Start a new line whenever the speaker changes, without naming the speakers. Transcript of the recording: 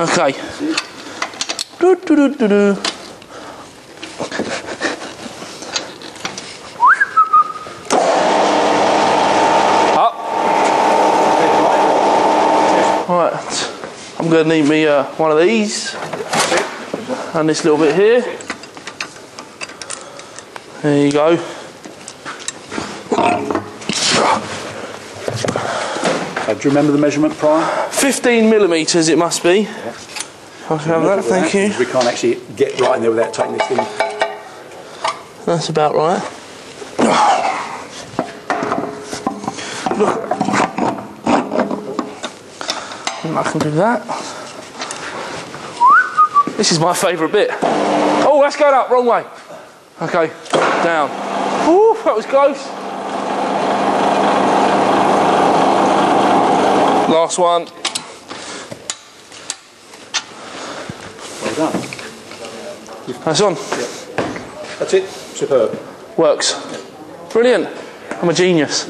Okay. Do, do, do, do, do. Up. Right. I'm going to need me uh, one of these and this little bit here. There you go.
Uh, do you remember the measurement prior?
15 millimetres it must be. I can have that, thank you.
We can't actually get right in there without taking this thing.
That's about right. Look. I can do that. This is my favourite bit. Oh, that's going up, wrong way. Okay, down. Ooh, that was close. Last one.
Done.
That's on.
That's it. Superb.
Works. Brilliant. I'm a genius.